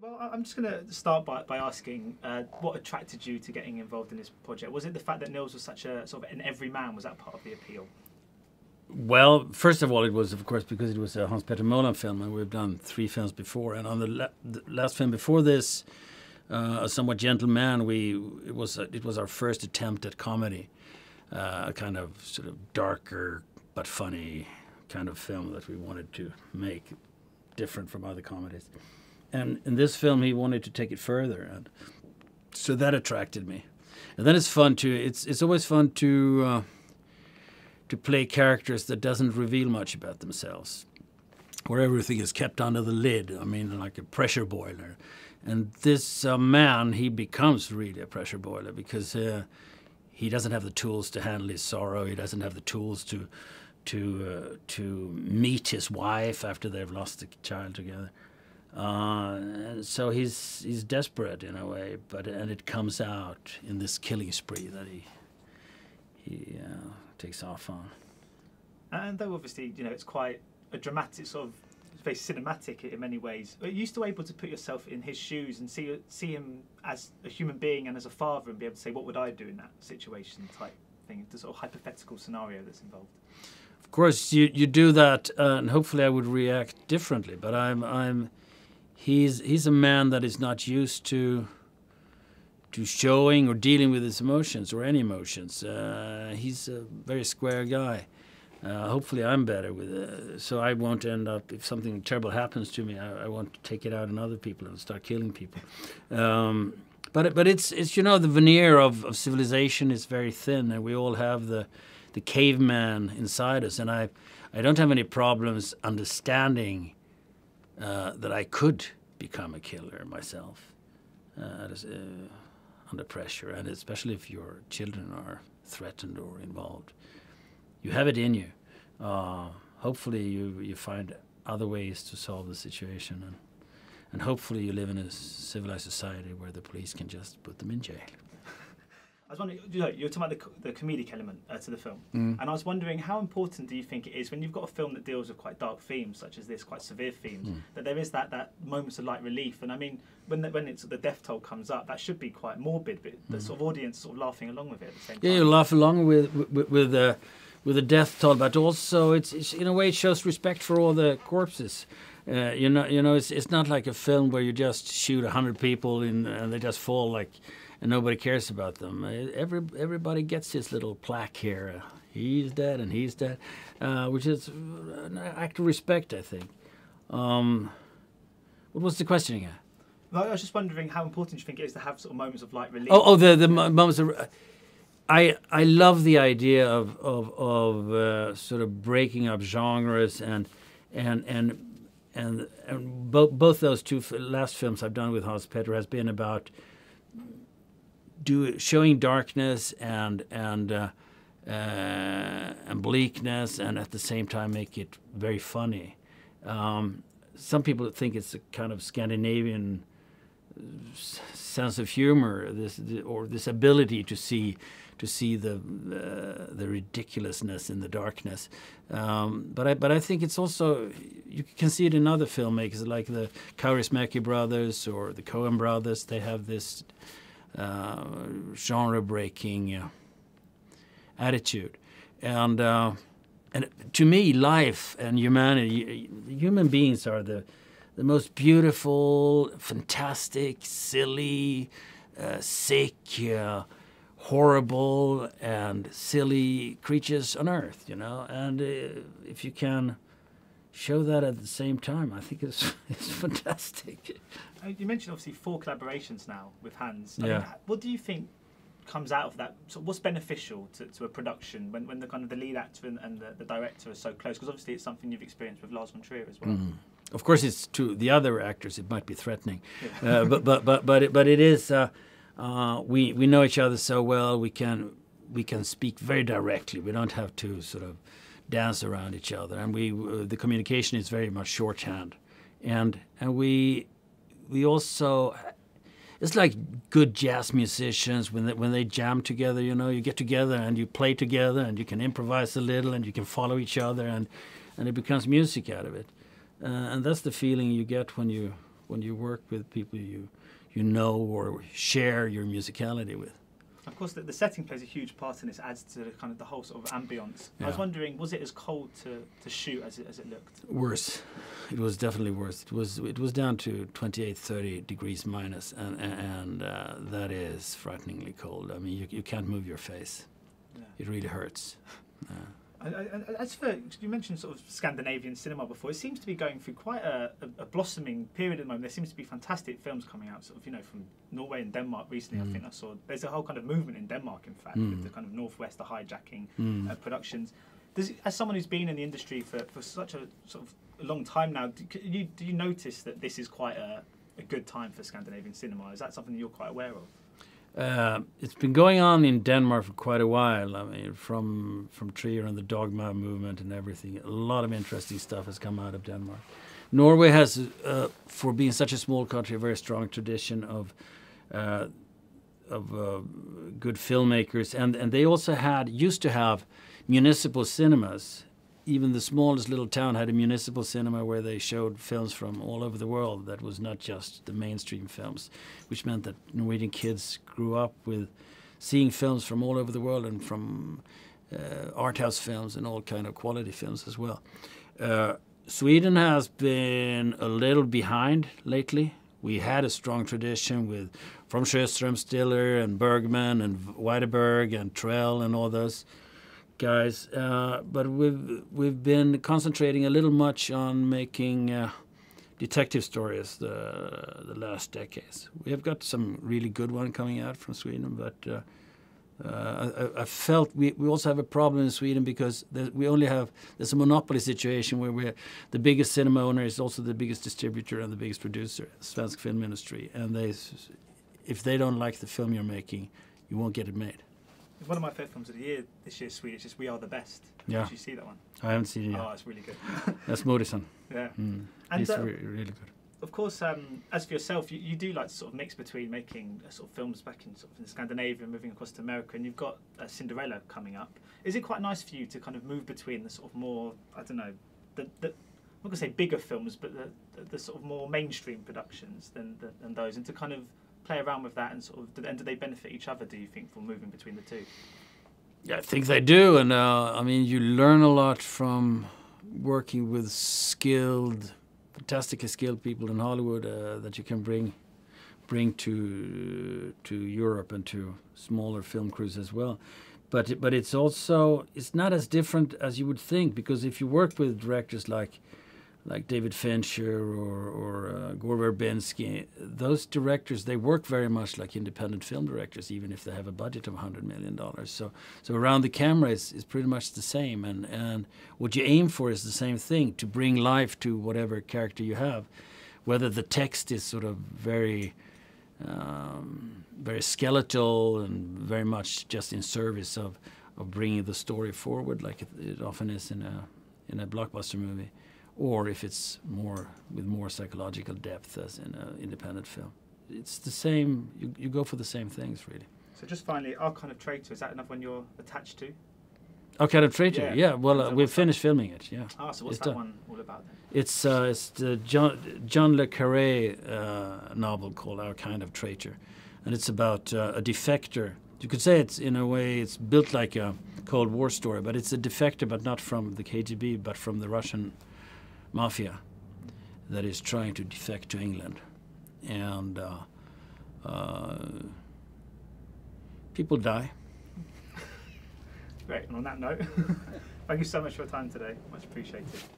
well, I'm just going to start by, by asking uh, what attracted you to getting involved in this project? Was it the fact that Nils was such a sort of an everyman? Was that part of the appeal? Well, first of all, it was, of course, because it was a Hans Petter Moland film, and we've done three films before. And on the, la- the last film before this, uh, A Somewhat Gentle Man, we it was it was our first attempt at comedy, uh, a kind of sort of darker but funny kind of film that we wanted to make different from other comedies. And in this film, he wanted to take it further, and so that attracted me. And then it's fun to it's it's always fun to. Uh, to play characters that doesn't reveal much about themselves, where everything is kept under the lid. I mean, like a pressure boiler. And this uh, man, he becomes really a pressure boiler because uh, he doesn't have the tools to handle his sorrow. He doesn't have the tools to to uh, to meet his wife after they've lost a child together. Uh, so he's he's desperate in a way, but and it comes out in this killing spree that he he uh, takes off on. And though obviously, you know, it's quite a dramatic sort of very cinematic in many ways. Are you still able to put yourself in his shoes and see see him as a human being and as a father, and be able to say, "What would I do in that situation?" Type thing, the sort of hypothetical scenario that's involved. Of course, you you do that, uh, and hopefully, I would react differently. But I'm I'm he's he's a man that is not used to to showing or dealing with his emotions or any emotions. Uh, he's a very square guy. Uh, hopefully, I'm better with it, so I won't end up if something terrible happens to me. I, I won't take it out on other people and start killing people. Um, but but it's it's you know the veneer of, of civilization is very thin, and we all have the the caveman inside us, and I I don't have any problems understanding uh, that I could become a killer myself. Uh, under pressure, and especially if your children are threatened or involved. You have it in you. Uh, hopefully, you, you find other ways to solve the situation, and, and hopefully, you live in a civilized society where the police can just put them in jail. I was wondering, you know, you're talking about the, the comedic element uh, to the film, mm. and I was wondering how important do you think it is when you've got a film that deals with quite dark themes, such as this, quite severe themes, mm. that there is that that moments of light relief. And I mean, when the, when it's the death toll comes up, that should be quite morbid, but the mm. sort of audience sort of laughing along with it at the same time. Yeah, you laugh along with with with the. Uh, with the death toll, but also it's, it's, in a way it shows respect for all the corpses. Uh, you know, you know, it's it's not like a film where you just shoot a hundred people in, and they just fall like and nobody cares about them. Uh, every everybody gets his little plaque here. He's dead and he's dead, uh, which is an act of respect, I think. Um, what was the question again? Well, I was just wondering how important you think it is to have sort of moments of light relief. Oh, oh the the moments of. I I love the idea of of of uh, sort of breaking up genres and and and and, and both both those two last films I've done with Hans Petter has been about do showing darkness and and uh, uh, and bleakness, and at the same time make it very funny. Um, some people think it's a kind of Scandinavian sense of humor, this or this ability to see to see the uh, the ridiculousness in the darkness. Um, but I but I think it's also you can see it in other filmmakers like the Kaurismäki brothers or the Coen brothers. They have this uh, genre breaking uh, attitude. And, uh, and to me, life and humanity, human beings are the, the most beautiful, fantastic, silly, uh, sick, uh, horrible, and silly creatures on earth, you know. And uh, if you can show that at the same time, I think it's, it's fantastic. Uh, you mentioned obviously four collaborations now with Hans. I yeah. Mean, what do you think comes out of that? So what's beneficial to, to a production when, when the kind of the lead actor and, and the, the, director are so close? Because obviously it's something you've experienced with Lars von Trier as well. Mm. Of course, it's to the other actors. It might be threatening, yeah. uh, but but but but it, but it is. Uh, uh, we we know each other so well. We can we can speak very directly. We don't have to sort of dance around each other, and we uh, the communication is very much shorthand, and and we we also it's like good jazz musicians when they, when they jam together. You know, you get together and you play together and you can improvise a little and you can follow each other and and it becomes music out of it. Uh, and that's the feeling you get when you when you work with people you you know or share your musicality with. Of course, the, the setting plays a huge part in this, adds to the, kind of the whole sort of ambience. I was wondering, was it as cold to, to shoot as it, as it looked? Worse. It was definitely worse. It was it was down to 28, 30 degrees minus, and and uh, that is frighteningly cold. I mean, you, you can't move your face. Yeah. It really hurts. I- as for you mentioned sort of Scandinavian cinema before, it seems to be going through quite a, a, a blossoming period at the moment. There seems to be fantastic films coming out, sort of you know from Norway and Denmark recently. I Mm. think I saw there's a whole kind of movement in Denmark, in fact, Mm. with the kind of northwest, the hijacking mm. uh, productions. Does, as someone who's been in the industry for, for such a sort of a long time now, do you do you notice that this is quite a, a good time for Scandinavian cinema? Is that something that you're quite aware of? Uh, it's been going on in Denmark for quite a while. I mean, from from Trier and the Dogma movement and everything. A lot of interesting stuff has come out of Denmark. Norway has, uh, for being such a small country, a very strong tradition of uh, of uh, good filmmakers, and and they also had used to have municipal cinemas. Even the smallest little town had a municipal cinema where they showed films from all over the world. That was not just the mainstream films, which meant that Norwegian kids grew up with seeing films from all over the world and from uh, art house films and all kind of quality films as well. Uh, Sweden has been a little behind lately. We had a strong tradition with from Sjöström, Stiller, and Bergman, and Widerberg, and Troell, and all those guys. Uh, but we've we've been concentrating a little much on making uh, detective stories the the last decades. We have got some really good one coming out from Sweden, but. Uh, uh, I, I felt we, we also have a problem in Sweden because we only have there's a monopoly situation where we're the biggest cinema owner is also the biggest distributor and the biggest producer, Svensk Film Industry, and they if they don't like the film you're making, you won't get it made. One of my favourite films of the year this year, Swedish, is We Are the Best. Yeah. Did you see that one? I haven't seen it yet. Oh, it's really good. That's Moodysson. Yeah. Mm. And He's uh, re- really good. of course, um, as for yourself, you, you do like to sort of mix between making uh, sort of films back in sort of in Scandinavia and moving across to America, and you've got uh, Cinderella coming up. Is it quite nice for you to kind of move between the sort of more, I don't know, the, the I'm not gonna say bigger films, but the, the, the sort of more mainstream productions than, than than those, and to kind of play around with that and sort of, and do they benefit each other? Do you think from moving between the two? Yeah, I think they do, and uh, I mean, you learn a lot from working with skilled, fantastically skilled people in Hollywood uh, that you can bring bring to to Europe and to smaller film crews as well. But but it's also it's not as different as you would think because if you work with directors like like David Fincher or, or uh, Gore Verbinski, those directors they work very much like independent film directors, even if they have a budget of hundred million dollars. So so around the camera is, is pretty much the same, and and what you aim for is the same thing to bring life to whatever character you have, whether the text is sort of very um, very skeletal and very much just in service of, of bringing the story forward, like it, it often is in a in a blockbuster movie, or if it's more with more psychological depth as in an independent film. It's the same. You, you go for the same things, really. So just finally, our kind of traitor is that another one you're attached to? Oh, Kind of Traitor. Yeah. Yeah. well, So uh, we've what's that? finished filming it. Yeah. Ah, so what's It's that one all about then? It's uh, it's the John John le Carré uh, novel called Our Kind of Traitor, and it's about uh, a defector. You could say it's in a way it's built like a Cold War story, but it's a defector, but not from the KGB, but from the Russian mafia that is trying to defect to England, and uh, uh, people die. Great. And on that note, thank you so much for your time today. Much appreciated.